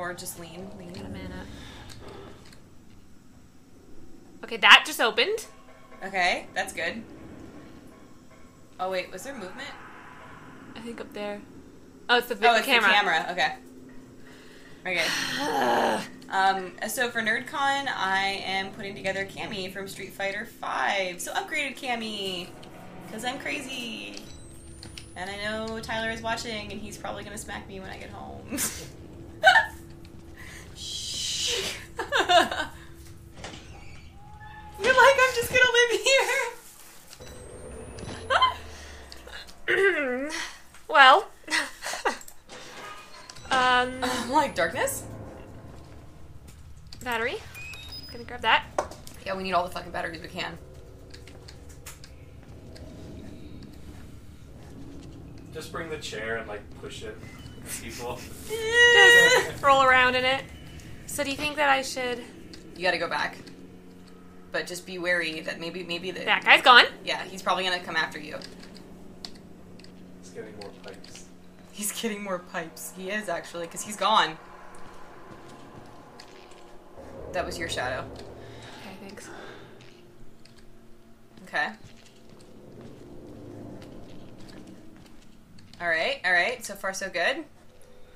Or just lean. Lean. Got a mana. Okay, that just opened. Okay, that's good. Oh wait, was there movement? I think up there. Oh, it's the, Oh, it's camera. the camera. Okay. Okay. Um, so for NerdCon, I am putting together Cammy from Street Fighter Five. So upgraded Cammy, because I'm crazy, and I know Tyler is watching, and he's probably gonna smack me when I get home. Shh. You're like I'm just gonna live here. well. um, I'm like darkness. battery. Gonna grab that. Yeah, we need all the fucking batteries we can. Just bring the chair and like push it. at People. Just roll around in it. So do you think that I should? You gotta go back. But just be wary that maybe maybe the That guy's gone. yeah he's probably gonna come after you. He's getting more pipes. He's getting more pipes. He is actually because he's gone. That was your shadow. Okay, thanks. Okay. All right, all right. So far, so good.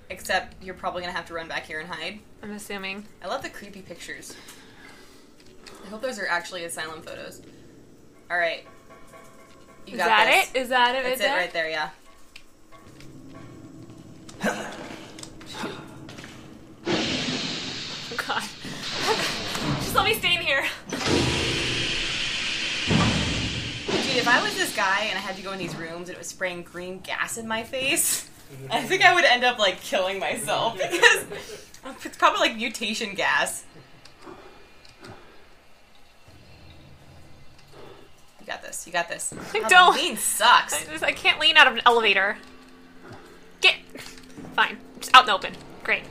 Except you're probably gonna have to run back here and hide. I'm assuming. I love the creepy pictures. I hope those are actually asylum photos. All right. You Is got that this. it? Is that it That's there? it right there, yeah. Oh, God. Just let me stay in here. Dude, if I was this guy and I had to go in these rooms and it was spraying green gas in my face, I think I would end up like killing myself because it's probably like mutation gas. You got this. You got this. I don't. Lean sucks. I, just, I can't lean out of an elevator. Get. Fine. Just out in the open. Great.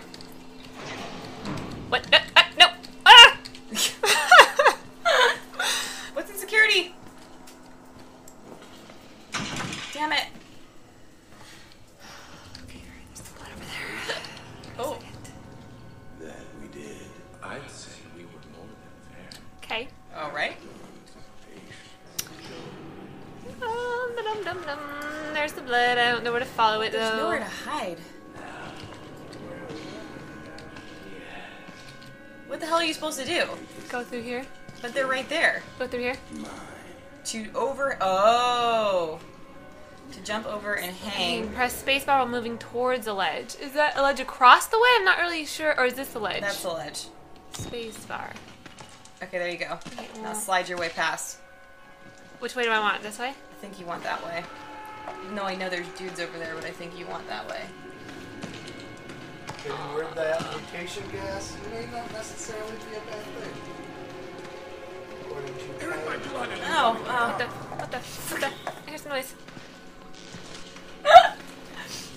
What? Uh, uh, no. Ah! it There's though. nowhere to hide. What the hell are you supposed to do? Go through here. But they're right there. Go through here. To over. Oh. To jump over and And hang. press spacebar while moving towards a ledge. Is that a ledge across the way? I'm not really sure. Or is this the ledge? That's the ledge. spacebar. Okay, there you go. Okay, Now slide your way past. Which way do I want? This way? I think you want that way. Even though I know there's dudes over there, but I think you want that way. Getting rid of that mutation gas may not necessarily be a bad thing. According. Oh, What oh. the? What the? What the? Here's the noise.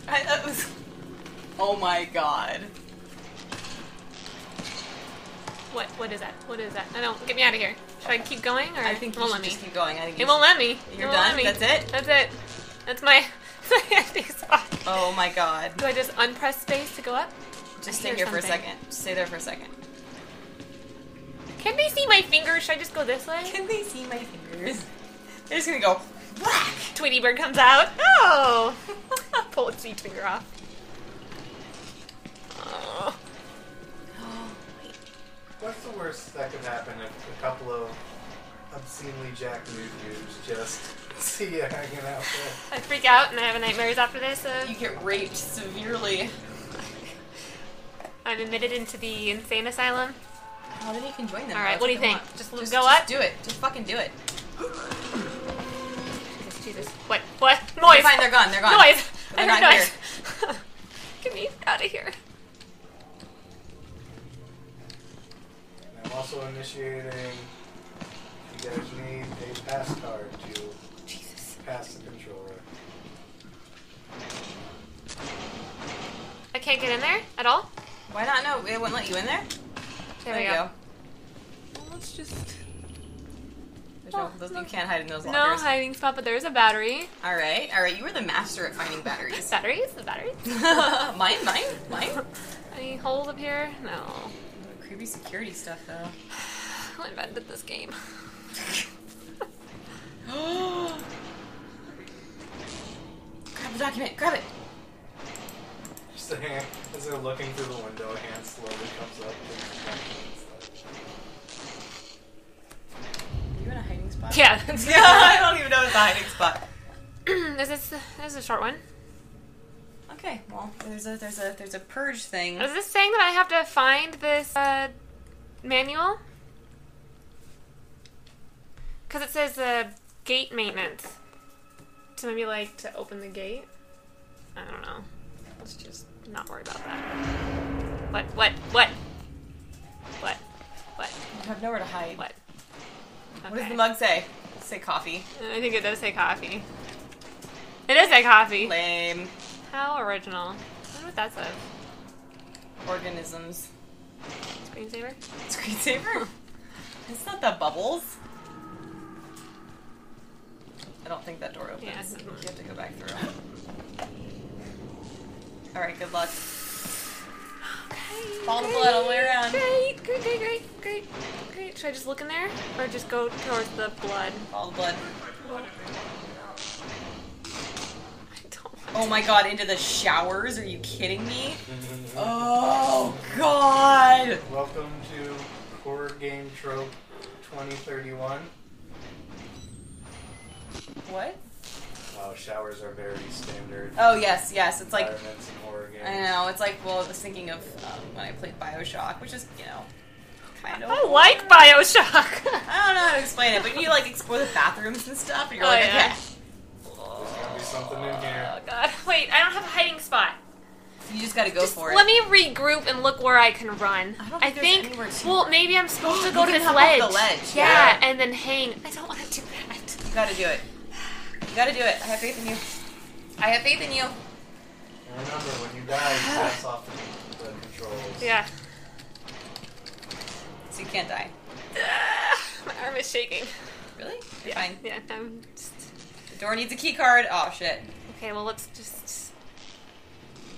I, that was. Oh my god. What? What is that? What is that? I don't. Get me out of here. Should I keep going or I think it you won't should let me? just keep going. I think you it won't let me. You're It won't let done? me. That's it? That's it. That's my my ending spot. Oh my god. Do I just unpress space to go up? Just stay hear here for a second. Just stay there for a second. Can they see my fingers? Should I just go this way? Can they see my fingers? They're just gonna go whack. Tweety Bird comes out. Oh! Pull its each finger off. Oh. What's the worst that could happen if a couple of obscenely jacked nude dudes just see you hanging out there? I freak out and I have nightmares after this. Uh, You get raped severely. I'm admitted into the insane asylum. Oh, then you can join them. All right, what do you think? Just just go just up? Do it. Just fucking do it. Jesus, Jesus. What? What? Noise! Fine, they're gone. They're gone. Noise! They're I heard not noise. Get me out of here. And I'm also initiating, if you guys need a pass card to Jesus. pass the controller. I can't get in there at all? Why not? No, it wouldn't let you in there. There, There we you go. go. Well, let's just. There's no, Oh, those, look. you can't hide in those No lockers. hiding spot, but there's a battery. All right, all right. You were the master at finding batteries. Batteries? The batteries? mine, mine, mine. Any holes up here? No. Creepy security stuff though. Who invented this game? The document. Grab it. Just a hand, as they're looking through the window, a hand slowly comes up. Are you in a hiding spot? Yeah. I don't even know it's a hiding spot. is this this is a short one? Okay, well, there's a there's a there's a purge thing. Is this saying that I have to find this uh, manual? Because it says uh, gate maintenance. So maybe like to open the gate. I don't know. Let's just not worry about that. What? What? What? What? What? You have nowhere to hide. What? What does the mug say? Say coffee. Uh, I think it does say coffee. It does say coffee. Lame. How original. I wonder what that says. Organisms. Screensaver? Screensaver? it's not the bubbles. I don't think that door opens. Yeah. You have to go back through. Alright, good luck. Okay. Follow the blood all the way around. Great, great, great, great, great, great. Should I just look in there? Or just go towards the blood? Follow the blood. I don't Oh my god, into the showers? Are you kidding me? Oh god! Welcome to Horror Game Trope 2031. What? Wow, showers are very standard Oh yes, yes. It's like environments in horror. I know. It's like well, I was thinking of um, when I played Bioshock, which is you know kind of. I like Bioshock. I don't know how to explain it, but you like explore the bathrooms and stuff, and you're Oh, like, yeah. okay. There's gonna be something in here. oh god. Wait, I don't have a hiding spot. You just gotta go Just for it. let me regroup and look where I can run. I don't think there's anywhere well, run. maybe I'm supposed to You go to can this hop off ledge. the ledge, Yeah, yeah. and then hang. I don't want to do that. You gotta do it. You gotta do it. I have faith in you. I have faith in you. And remember, when you die, you pass off the, the controls. Yeah. So you can't die. My arm is shaking. Really? You're Yeah. fine. Yeah. I'm just... The door needs a key card. Oh shit. Okay. Well, let's just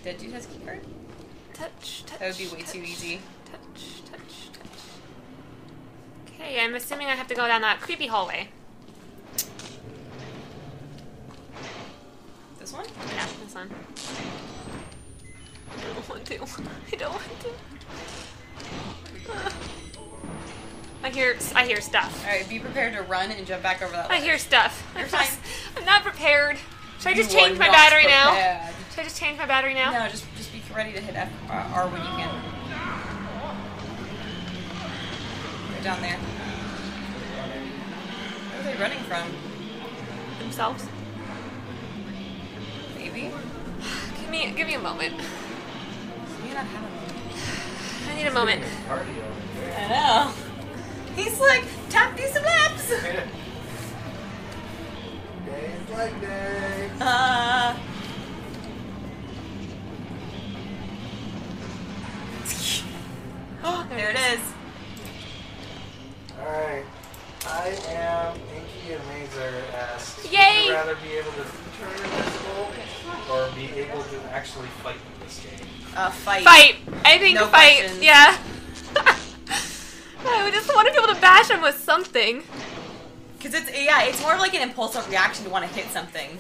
Dead dude has a key card? touch. Touch. That would be way touch, too easy. Touch. Touch. Touch. Okay. I'm assuming I have to go down that creepy hallway. This one? Yeah, this one. I don't want to. I don't want to. I hear. I hear stuff. Alright, be prepared to run and jump back over that I hear stuff. You're I'm fine. just- I'm not prepared. Should I just You change my not battery now? prepared. Should I just change my battery now? No, just just be ready to hit F uh, R when you can. They're down there. Where are they running from? Themselves. Maybe? Give me. Give me a moment. Maybe not having one. I need a moment. Party over there. I know. He's like, tap these laps! Days like day. Uh. oh, there it is. Alright. I am Inky and Mazer asked. Would Yay! you rather be able to turn invisible or be able to actually fight in this game? Uh, fight. Fight. I think No fight. questions. Yeah. I just want to be able to bash him with something. Because it's, yeah, it's more of like an impulsive reaction to want to hit something.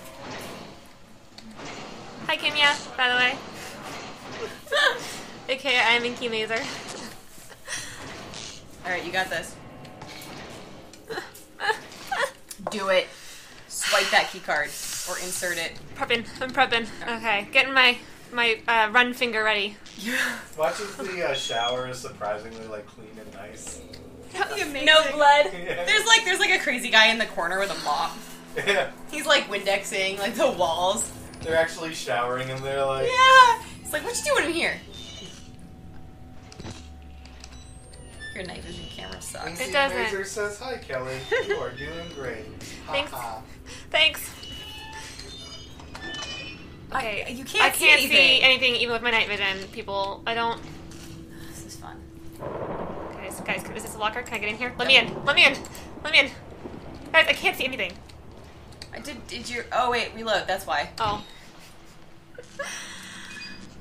Hi, Kimya, by the way. okay, I'm Inky Mazer. Alright, you got this. Do it. Swipe that key card. Or insert it. prepping. I'm prepping. Okay, getting my my uh, run finger ready. Watch as the uh, shower is surprisingly like clean and nice. No blood. Yeah. There's like there's like a crazy guy in the corner with a mop. Yeah. He's like Windexing like the walls. They're actually showering and they're like, Yeah. It's like, what you doing in here? Your night vision camera sucks. It doesn't. Mazer says, Hi Kelly, you are doing great. Ha Thanks. ha. Thanks. Okay, I- you can't I see can't anything. see anything even with my night vision. People, I don't. This is fun. Guys, guys, is this a locker? Can I get in here? Let me in. Let me in. Let me in. Guys, I can't see anything. I did. Did you? Oh wait, reload. That's why. Oh.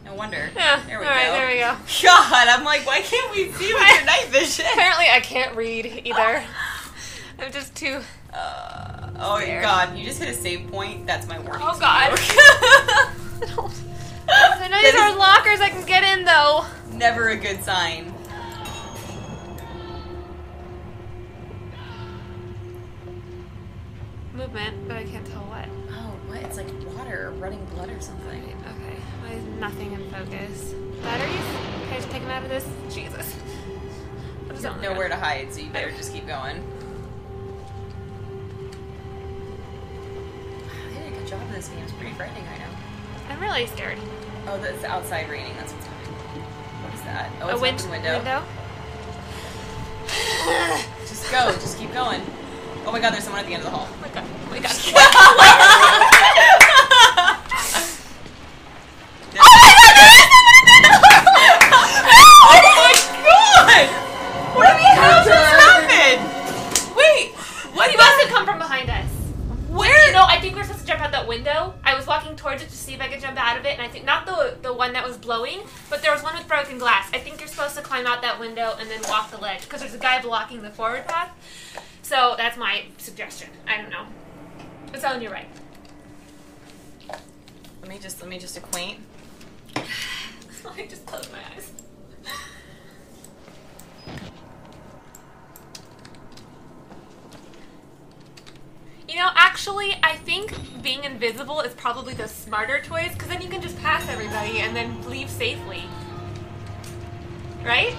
No wonder. Yeah. There we all right, go. there we go. God, I'm like, why can't we see with your night vision? Apparently, I can't read either. I'm just too. Uh, oh Scared. God, you just hit a save point. That's my warning. Oh, God. Don't. I know these are lockers I can get in though. Never a good sign. Movement, but I can't tell what. Oh, what? It's like water, running blood or something. Okay, why is nothing in focus? Batteries? Can I just take them out of this? Jesus. What is You on have there? nowhere to hide, so you better just keep going. Good job of this game. It's pretty frightening, I know. I'm really scared. Oh, that's outside raining. That's what's happening. What is that? Oh, A it's wind- open window. window? Just go. Just keep going. Oh my God, there's someone at the end of the hall. Oh my god. Oh my god. blowing, but there was one with broken glass. I think you're supposed to climb out that window and then walk the ledge because there's a guy blocking the forward path. So that's my suggestion. I don't know. It's on your right. Let me just let me just acquaint. I just closed my eyes. You know, actually, I think being invisible is probably the smarter choice because then you can just pass everybody and then leave safely. Right?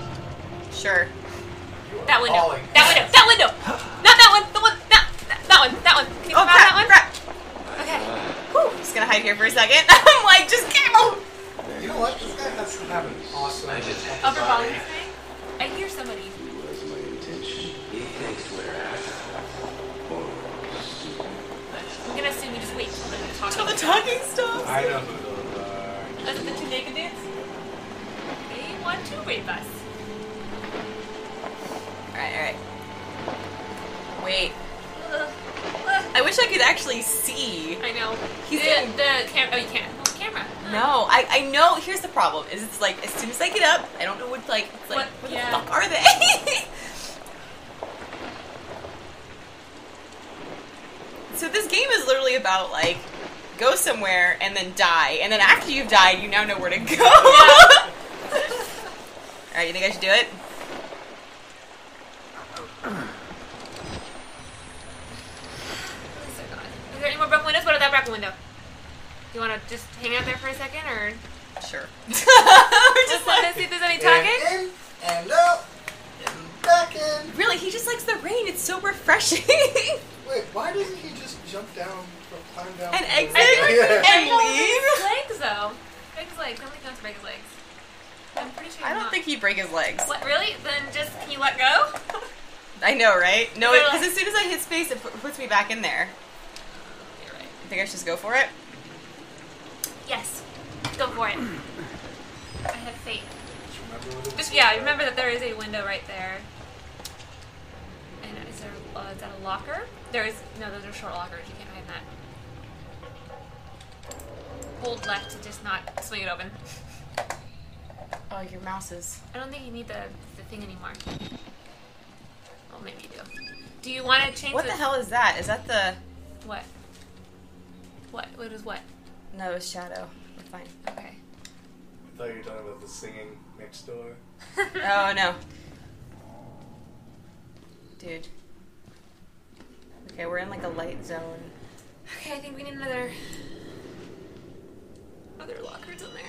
Sure. That window. Falling. That window. That window. Not that one. The one. Not that, that one. That one. Can you Oh crap! that one? crap. Okay. Whew, just gonna hide here for a second. I'm like, just go. You know what? This guy has to have an awesome Upper volume thing. I hear somebody. was my intention. He thinks we're Or I'm gonna assume you just wait till they're talking. Till the talking stops. I know who those are. That's the two naked dudes. They want to rape us. Alright, alright. Wait. Ugh. Ugh. I wish I could actually see. I know. He's the, getting- the cam- Oh, you can't. Oh, camera. No, I, I know. Here's the problem: is it's like as soon as I get up, I don't know what like. Like, What- what, yeah. the fuck are they? so this game is literally about like go somewhere and then die, and then after you've died, you now know where to go. Yeah. All right, you think I should do it? Is there any more broken windows? What about that broken window? Do you want to just hang out there for a second, or Sure. Just just let like, us see if there's any talking? And in and out and back in. really, he just likes the rain. It's so refreshing. Wait, why doesn't he just jump down or climb down? And from exit? roof? I feel like Yeah. And leave? his legs though. Break his legs. Nobody wants to break his legs. I'm pretty sure. I don't not. think he'd break his legs. What really? Then just can you let go? I know, right? No, They're because as soon as I hit space, it pu- puts me back in there. You're right. You think I should just go for it? Yes. Go for it. I have faith. Just remember Just yeah, remember that there is a window right there. And is uh, is that a locker? There is no, those are short lockers. You can't hide in that. Hold left to just not swing it open. Oh, your mouse is. I don't think you need the the thing anymore. Well, maybe you do. Do you want to change What the hell is that? Is that the? What? What? What is what? No, it's shadow. We're fine. Okay. I thought you were talking about the singing next door. Oh no, dude. Okay, we're in like a light zone. Okay, I think we need another other lockers in there.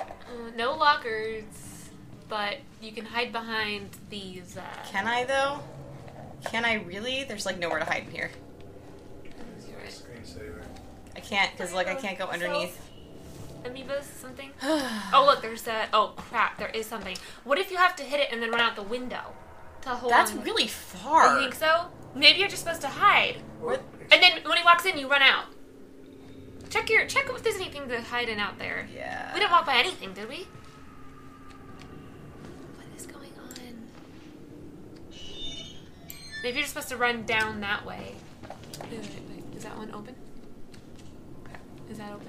Uh, no lockers, but you can hide behind these. Uh, Can I though? Can I really? There's like nowhere to hide in here. Screensaver. I can't because like I can't go underneath. Amoebas, something. Oh look, there's that. Oh crap, there is something. What if you have to hit it and then run out the window to hold? That's on? really far. You think so? Maybe you're just supposed to hide, What? and then when he walks in, you run out. Check your check if there's anything to hide in out there. Yeah. We didn't walk by anything, did we? What is going on? Maybe you're supposed to run down that way. Wait, wait, wait. Is that one open? Is that open?